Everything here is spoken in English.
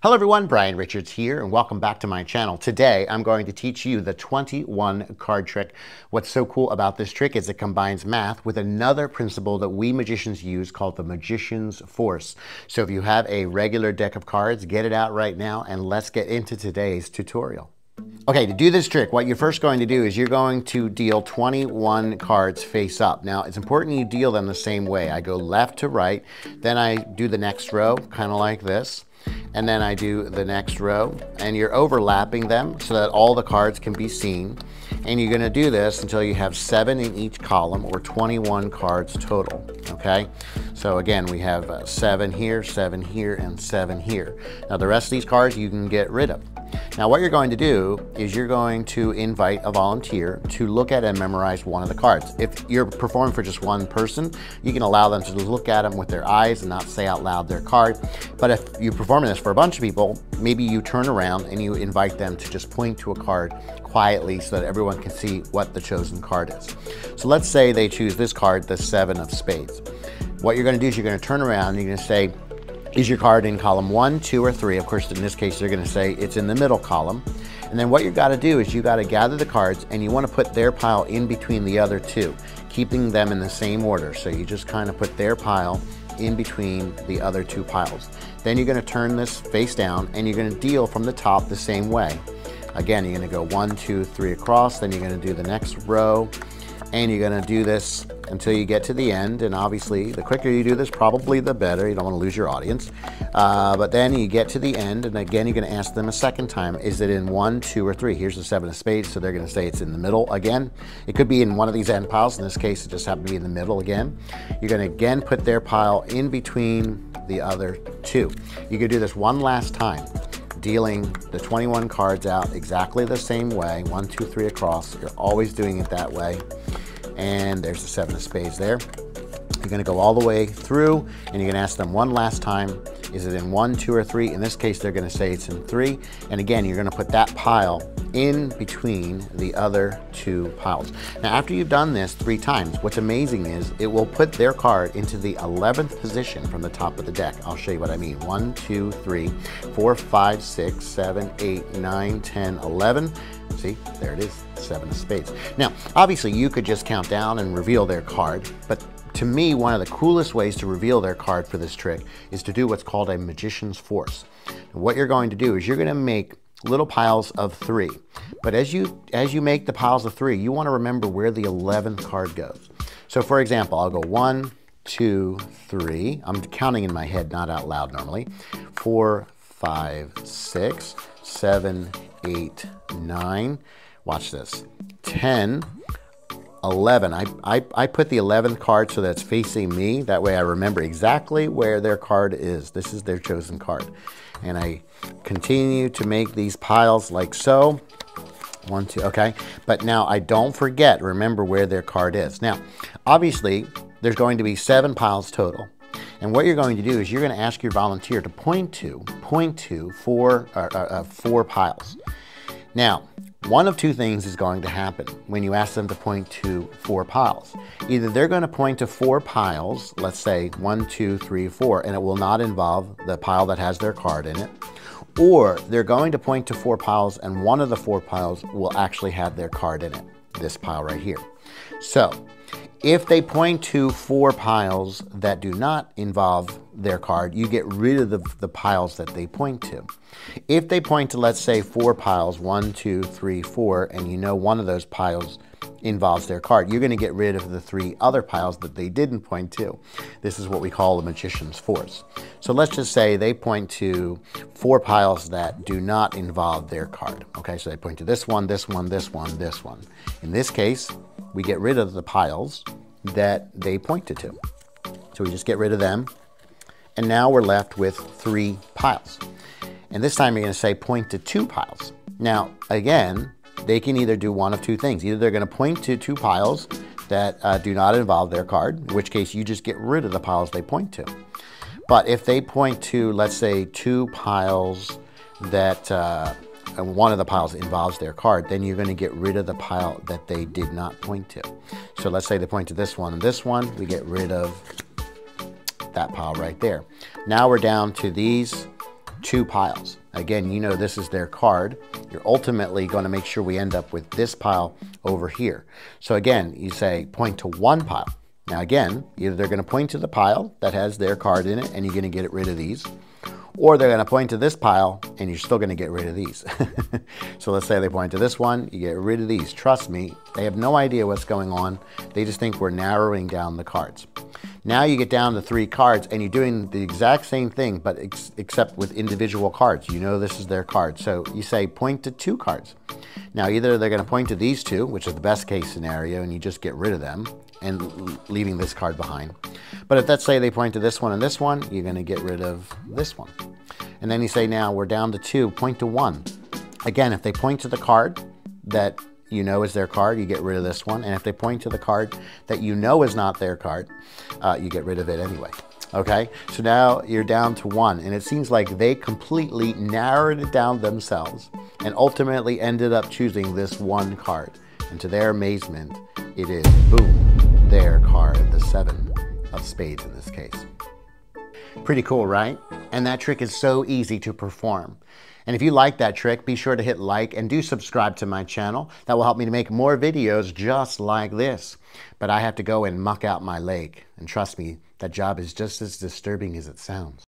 Hello everyone, Brian Richards here and welcome back to my channel. Today I'm going to teach you the 21 card trick. What's so cool about this trick is it combines math with another principle that we magicians use called the magician's force. So if you have a regular deck of cards, get it out right now and let's get into today's tutorial. Okay, to do this trick, what you're first going to do is you're going to deal 21 cards face up. Now, it's important you deal them the same way. I go left to right, then I do the next row, kind of like this and then I do the next row and you're overlapping them so that all the cards can be seen. And you're going to do this until you have seven in each column or 21 cards total okay? So again we have uh, seven here seven here and seven here. Now the rest of these cards you can get rid of now what you're going to do is you're going to invite a volunteer to look at and memorize one of the cards. If you're performing for just one person, you can allow them to look at them with their eyes and not say out loud their card. But if you're performing this for a bunch of people, maybe you turn around and you invite them to just point to a card quietly so that everyone can see what the chosen card is. So let's say they choose this card, the seven of spades. What you're gonna do is you're gonna turn around and you're gonna say, is your card in column one, two, or three? Of course, in this case, they're going to say it's in the middle column. And then what you got to do is you got to gather the cards and you want to put their pile in between the other two, keeping them in the same order. So you just kind of put their pile in between the other two piles. Then you're going to turn this face down and you're going to deal from the top the same way. Again, you're going to go one, two, three across. Then you're going to do the next row and you're going to do this until you get to the end. And obviously, the quicker you do this, probably the better. You don't want to lose your audience. Uh, but then you get to the end, and again, you're going to ask them a second time is it in one, two, or three? Here's the seven of spades, so they're going to say it's in the middle again. It could be in one of these end piles. In this case, it just happened to be in the middle again. You're going to again put their pile in between the other two. You could do this one last time dealing the 21 cards out exactly the same way, one, two, three across. You're always doing it that way. And there's the seven of spades there. You're gonna go all the way through and you're gonna ask them one last time, is it in one, two, or three? In this case, they're gonna say it's in three. And again, you're gonna put that pile in between the other two piles. Now, after you've done this three times, what's amazing is it will put their card into the 11th position from the top of the deck. I'll show you what I mean. One, two, three, four, five, six, seven, eight, nine, 10, 11. See, there it is, seven of spades. Now, obviously you could just count down and reveal their card, but to me, one of the coolest ways to reveal their card for this trick is to do what's called a magician's force. And what you're going to do is you're going to make little piles of three. But as you, as you make the piles of three, you want to remember where the 11th card goes. So for example, I'll go one, two, three. I'm counting in my head, not out loud normally. Four, five, six, seven, eight, nine. Watch this. 10, 11. I, I, I put the 11th card so that's facing me. That way I remember exactly where their card is. This is their chosen card. And I continue to make these piles like so. One, two, okay. But now I don't forget, remember where their card is. Now, obviously, there's going to be seven piles total. And what you're going to do is you're going to ask your volunteer to point to, point to four, uh, uh, uh four piles. Now, one of two things is going to happen when you ask them to point to four piles. Either they're going to point to four piles, let's say one, two, three, four, and it will not involve the pile that has their card in it, or they're going to point to four piles and one of the four piles will actually have their card in it, this pile right here. So if they point to four piles that do not involve their card, you get rid of the, the, piles that they point to. If they point to, let's say, four piles, one, two, three, four, and you know one of those piles involves their card, you're going to get rid of the three other piles that they didn't point to. This is what we call the magician's force. So let's just say they point to four piles that do not involve their card. Okay, so they point to this one, this one, this one, this one. In this case, we get rid of the piles that they pointed to. So we just get rid of them. And now we're left with three piles. And this time you're going to say point to two piles. Now, again, they can either do one of two things. Either they're going to point to two piles that uh, do not involve their card, in which case you just get rid of the piles they point to. But if they point to, let's say, two piles that uh, and one of the piles involves their card, then you're going to get rid of the pile that they did not point to. So let's say they point to this one and this one, we get rid of that pile right there. Now we're down to these two piles. Again, you know this is their card. You're ultimately going to make sure we end up with this pile over here. So again, you say point to one pile. Now again, either they're going to point to the pile that has their card in it and you're going to get rid of these, or they're going to point to this pile and you're still going to get rid of these. so let's say they point to this one, you get rid of these. Trust me, they have no idea what's going on. They just think we're narrowing down the cards. Now you get down to three cards and you're doing the exact same thing, but ex except with individual cards. You know this is their card. So you say point to two cards. Now either they're going to point to these two, which is the best case scenario, and you just get rid of them and leaving this card behind. But if let's say they point to this one and this one, you're going to get rid of this one. And then you say, now we're down to two, point to one. Again, if they point to the card that you know is their card, you get rid of this one. And if they point to the card that you know is not their card, uh, you get rid of it anyway. Okay, so now you're down to one, and it seems like they completely narrowed it down themselves and ultimately ended up choosing this one card. And to their amazement, it is boom, their card, the seven of spades in this case. Pretty cool, right? And that trick is so easy to perform. And if you like that trick, be sure to hit like and do subscribe to my channel. That will help me to make more videos just like this. But I have to go and muck out my lake. And trust me, that job is just as disturbing as it sounds.